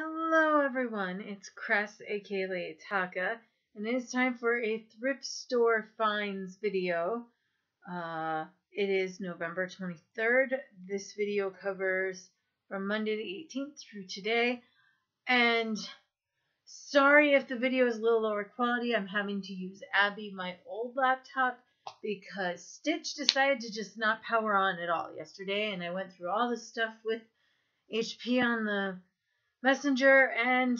Hello everyone, it's Cress aka Lady Taka, and it is time for a thrift store finds video. Uh, it is November 23rd. This video covers from Monday the 18th through today, and sorry if the video is a little lower quality. I'm having to use Abby, my old laptop, because Stitch decided to just not power on at all yesterday, and I went through all the stuff with HP on the messenger and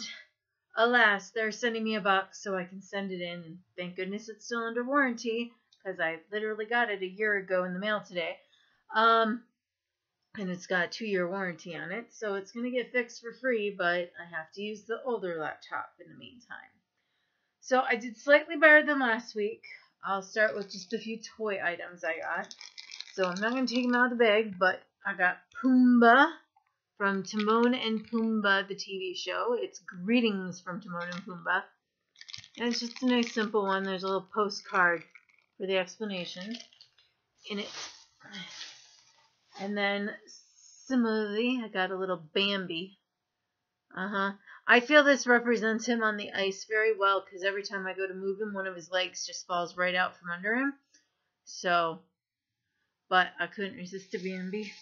alas they're sending me a box so i can send it in and thank goodness it's still under warranty because i literally got it a year ago in the mail today. Um and it's got a two year warranty on it so it's going to get fixed for free but i have to use the older laptop in the meantime. So i did slightly better than last week. I'll start with just a few toy items i got. So i'm not going to take them out of the bag but i got pumbaa from Timon and Pumbaa, the TV show. It's Greetings from Timon and Pumbaa. And it's just a nice simple one. There's a little postcard for the explanation in it. And then similarly, I got a little Bambi. Uh-huh. I feel this represents him on the ice very well because every time I go to move him, one of his legs just falls right out from under him. So, but I couldn't resist a Bambi.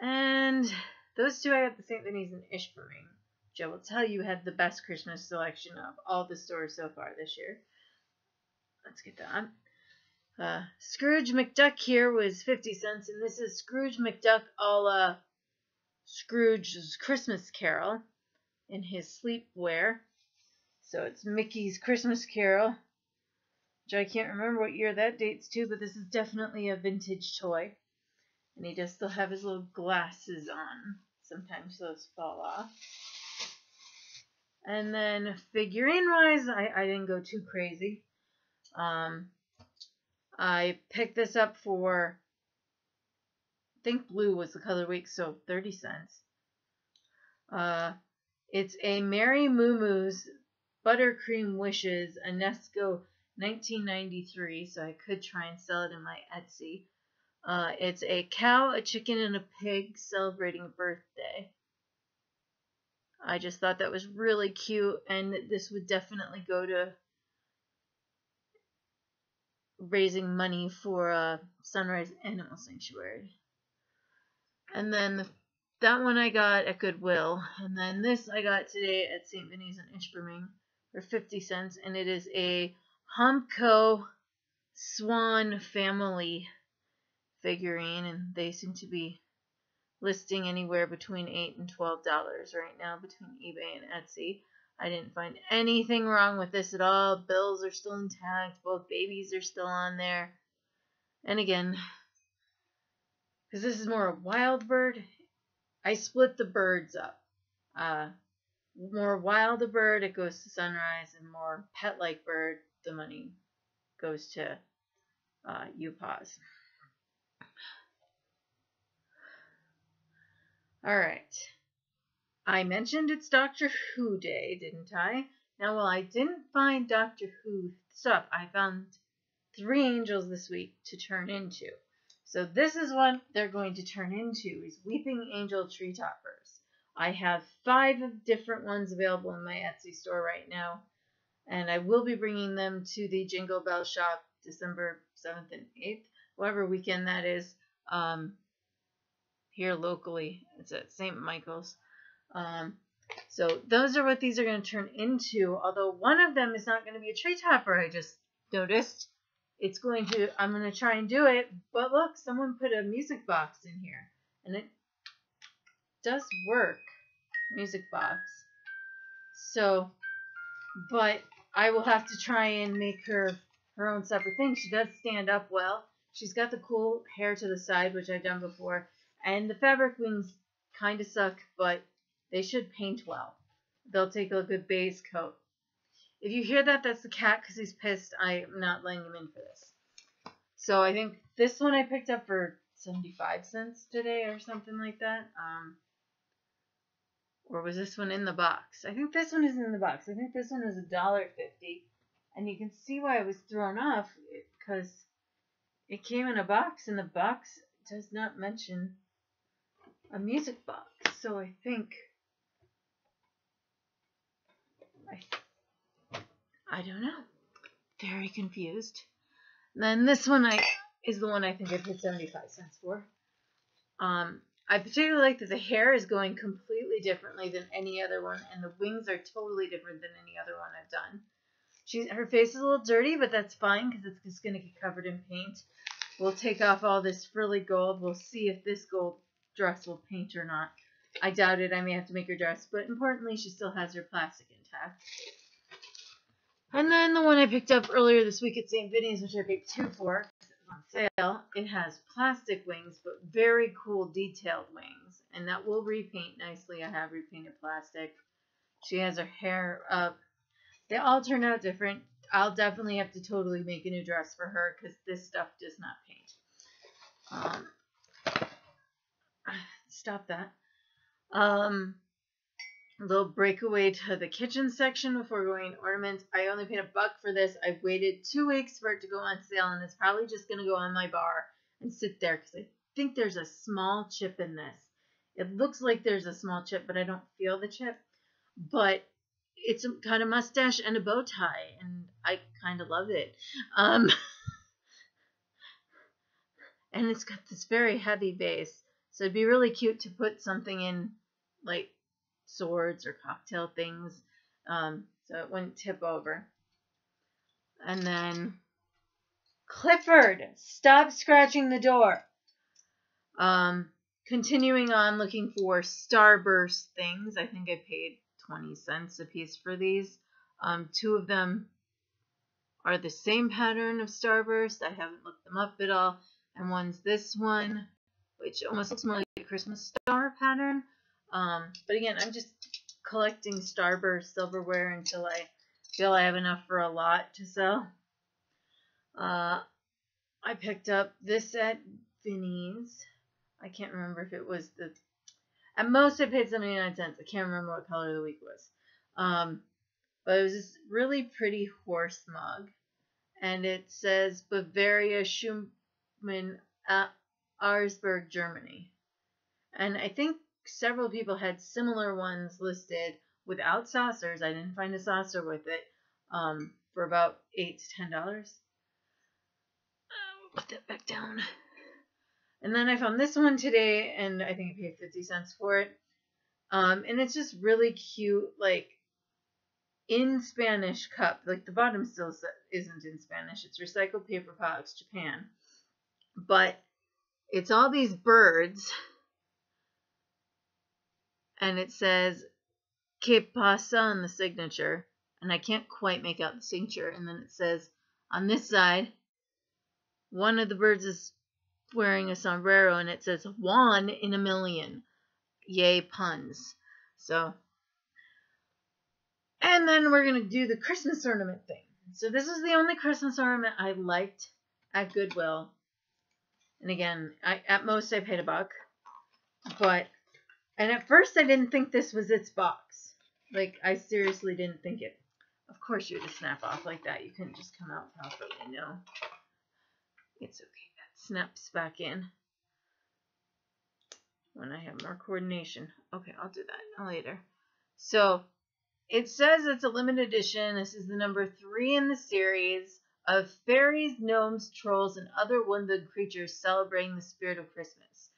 And those two I got the St. Vinny's and Ishpeming, which I will tell you had the best Christmas selection of all the stores so far this year. Let's get that. Uh, Scrooge McDuck here was 50 cents, and this is Scrooge McDuck a la Scrooge's Christmas Carol in his sleepwear. So it's Mickey's Christmas Carol, which I can't remember what year that dates to, but this is definitely a vintage toy. And he does still have his little glasses on. Sometimes those fall off. And then figurine wise, I, I didn't go too crazy. Um, I picked this up for, I think blue was the color week, so 30 cents. Uh, it's a Mary Moo Moo's Buttercream Wishes Enesco 1993, so I could try and sell it in my Etsy. Uh, it's a cow, a chicken, and a pig celebrating a birthday. I just thought that was really cute, and this would definitely go to raising money for uh, Sunrise Animal Sanctuary. And then that one I got at Goodwill, and then this I got today at St. Vinny's in Ishpeming for 50 cents, and it is a Homco Swan family figurine, and they seem to be listing anywhere between eight and twelve dollars right now between eBay and Etsy. I didn't find anything wrong with this at all. Bills are still intact. Both babies are still on there. And again, because this is more a wild bird, I split the birds up. Uh, more wild a bird, it goes to Sunrise, and more pet-like bird, the money goes to uh, UPAWS. Alright. I mentioned it's Doctor Who Day, didn't I? Now, while I didn't find Doctor Who stuff, I found three angels this week to turn into. So this is what they're going to turn into, is Weeping Angel Tree Toppers. I have five different ones available in my Etsy store right now, and I will be bringing them to the Jingle Bell Shop December 7th and 8th, whatever weekend that is. Um, here locally. It's at St. Michael's. Um, so those are what these are going to turn into. Although one of them is not going to be a tree topper, I just noticed. It's going to, I'm going to try and do it. But look, someone put a music box in here. And it does work. Music box. So, but I will have to try and make her her own separate thing. She does stand up well. She's got the cool hair to the side, which I've done before. And the fabric wings kind of suck, but they should paint well. They'll take a good base coat. If you hear that, that's the cat because he's pissed. I'm not letting him in for this. So I think this one I picked up for 75 cents today or something like that. Um, or was this one in the box? I think this one is in the box. I think this one is a dollar fifty, and you can see why it was thrown off because it came in a box, and the box does not mention a music box. So I think I, I don't know. Very confused. Then this one I is the one I think I paid 75 cents for. Um, I particularly like that the hair is going completely differently than any other one, and the wings are totally different than any other one I've done. She's her face is a little dirty, but that's fine because it's just gonna get covered in paint. We'll take off all this frilly gold. We'll see if this gold dress will paint or not. I doubt it. I may have to make her dress, but importantly, she still has her plastic intact. And then the one I picked up earlier this week at St. Vinny's, which I paid two for, on sale. It has plastic wings, but very cool detailed wings, and that will repaint nicely. I have repainted plastic. She has her hair up. They all turn out different. I'll definitely have to totally make a new dress for her because this stuff does not paint. Um, stop that. Um, a little breakaway to the kitchen section before going ornaments. I only paid a buck for this. I've waited two weeks for it to go on sale, and it's probably just going to go on my bar and sit there because I think there's a small chip in this. It looks like there's a small chip, but I don't feel the chip. But it's a kind of mustache and a bow tie, and I kind of love it. Um, and it's got this very heavy base, so it'd be really cute to put something in, like swords or cocktail things, um, so it wouldn't tip over. And then Clifford, stop scratching the door. Um, continuing on looking for Starburst things. I think I paid 20 cents a piece for these. Um, two of them are the same pattern of Starburst. I haven't looked them up at all. And one's this one, which almost looks more like a Christmas star pattern. Um, but again, I'm just collecting Starburst silverware until I feel I have enough for a lot to sell. Uh, I picked up this at Vinny's. I can't remember if it was the. At most, I paid 79 cents. I can't remember what color the week was. Um, but it was this really pretty horse mug. And it says Bavaria Schumann at Arzberg, Germany. And I think several people had similar ones listed without saucers. I didn't find a saucer with it um, for about eight to ten dollars. Uh, put that back down. And then I found this one today, and I think I paid fifty cents for it. Um, and it's just really cute, like in Spanish cup. Like the bottom still isn't in Spanish. It's recycled paper products, Japan. But it's all these birds and it says Que pasa on the signature, and I can't quite make out the signature. And then it says on this side, one of the birds is wearing a sombrero, and it says one in a million. Yay, puns. So, and then we're going to do the Christmas ornament thing. So, this is the only Christmas ornament I liked at Goodwill. And again, I, at most I paid a buck. But and at first, I didn't think this was its box. Like, I seriously didn't think it. Of course, you're to snap off like that. You couldn't just come out properly. No. It's okay. Snaps back in when I have more coordination. Okay, I'll do that later. So, it says it's a limited edition. This is the number three in the series of fairies, gnomes, trolls, and other woodland creatures celebrating the spirit of Christmas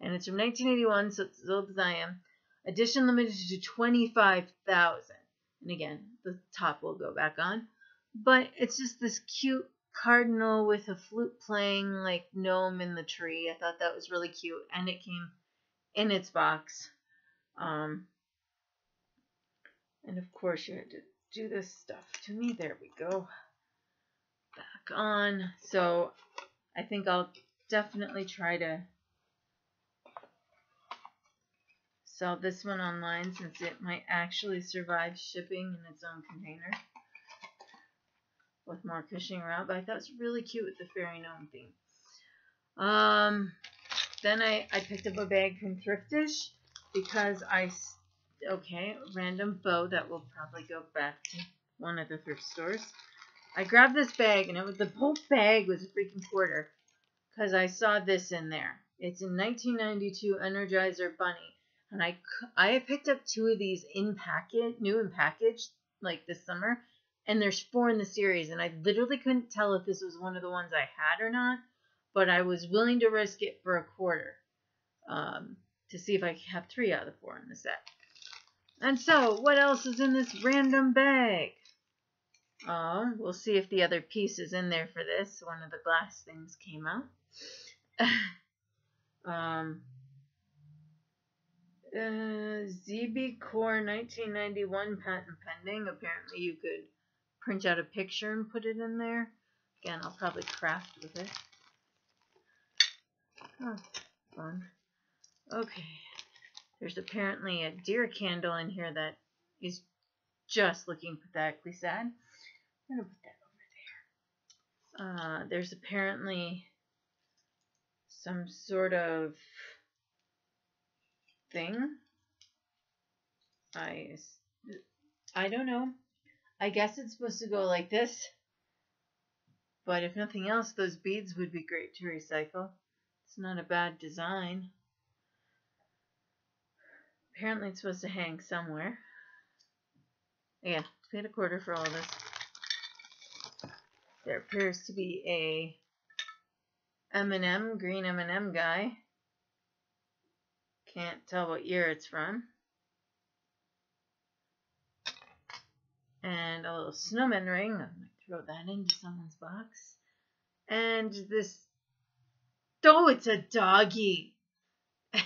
and it's from 1981, so it's as as I am. Edition limited to 25,000. And again, the top will go back on. But it's just this cute cardinal with a flute playing like gnome in the tree. I thought that was really cute, and it came in its box. Um, and of course, you had to do this stuff to me. There we go. Back on. So I think I'll definitely try to sell this one online since it might actually survive shipping in its own container with more cushioning around. But I thought it was really cute with the fairy gnome theme. Um, then I, I picked up a bag from Thriftish because I, okay, random bow that will probably go back to one of the thrift stores. I grabbed this bag and it was the whole bag was a freaking quarter because I saw this in there. It's a 1992 Energizer Bunny and I I picked up two of these in packet, new in package like this summer, and there's four in the series, and I literally couldn't tell if this was one of the ones I had or not, but I was willing to risk it for a quarter um, to see if I could have three out of the four in the set. And so, what else is in this random bag? Oh, we'll see if the other piece is in there for this. One of the glass things came out. um, uh, ZB Core 1991 patent pending. Apparently, you could print out a picture and put it in there. Again, I'll probably craft with it. Oh, fun. Okay. There's apparently a deer candle in here that is just looking pathetically sad. I'm going to put that over there. Uh, there's apparently some sort of thing. I, I don't know. I guess it's supposed to go like this. But if nothing else, those beads would be great to recycle. It's not a bad design. Apparently it's supposed to hang somewhere. Yeah, paid a quarter for all this. There appears to be a M&M, green M&M guy. Can't tell what year it's from. And a little snowman ring. I might throw that into someone's box. And this. Oh, it's a doggy.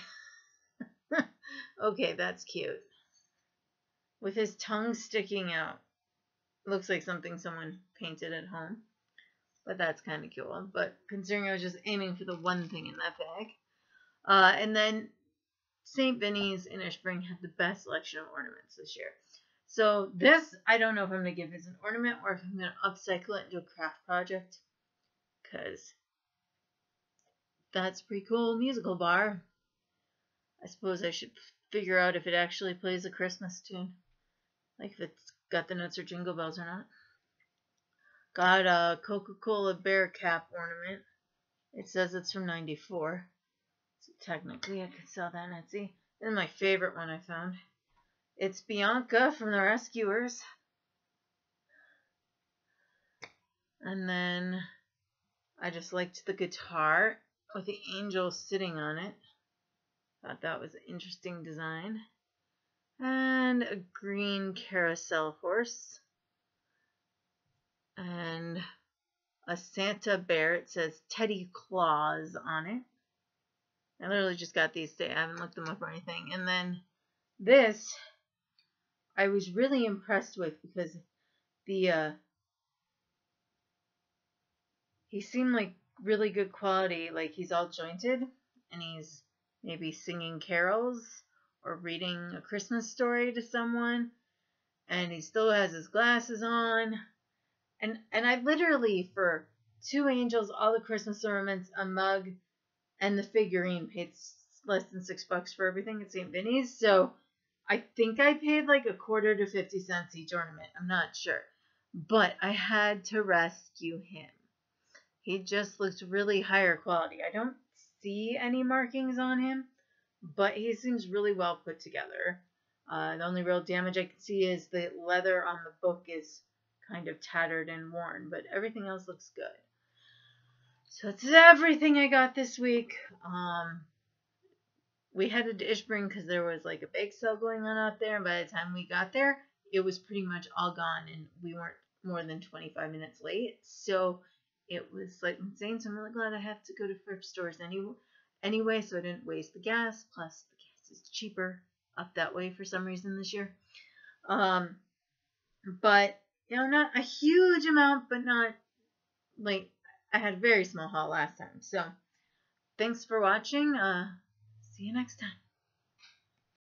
okay, that's cute. With his tongue sticking out. Looks like something someone painted at home. But that's kind of cool. But considering I was just aiming for the one thing in that bag. Uh, and then St. Vinny's in Ishpeming had the best selection of ornaments this year. So this, I don't know if I'm going to give as an ornament or if I'm going to upcycle it into a craft project. Because that's pretty cool musical bar. I suppose I should figure out if it actually plays a Christmas tune. Like if it's got the notes or jingle bells or not. Got a Coca-Cola bear cap ornament. It says it's from 94. So technically I could sell that on Etsy. And my favorite one I found. It's Bianca from the Rescuers. And then I just liked the guitar with the angel sitting on it. Thought that was an interesting design. And a green carousel horse. And a Santa bear. It says Teddy Claus on it. I literally just got these today. I haven't looked them up or anything. And then this, I was really impressed with because the uh, he seemed like really good quality. Like he's all jointed and he's maybe singing carols or reading a Christmas story to someone, and he still has his glasses on. And and I literally for two angels, all the Christmas ornaments, a mug, and the figurine paid less than six bucks for everything at St. Vinny's. So I think I paid like a quarter to 50 cents each ornament. I'm not sure. But I had to rescue him. He just looks really higher quality. I don't see any markings on him, but he seems really well put together. Uh, the only real damage I can see is the leather on the book is kind of tattered and worn, but everything else looks good. So that's everything I got this week. Um, we headed to Ishpeming because there was like a bake sale going on out there, and by the time we got there, it was pretty much all gone, and we weren't more than 25 minutes late. So it was like insane. So I'm really glad I have to go to thrift stores anyway, anyway, so I didn't waste the gas. Plus, the gas is cheaper up that way for some reason this year. Um, but you know, not a huge amount, but not like I had a very small haul last time. So thanks for watching. Uh, see you next time.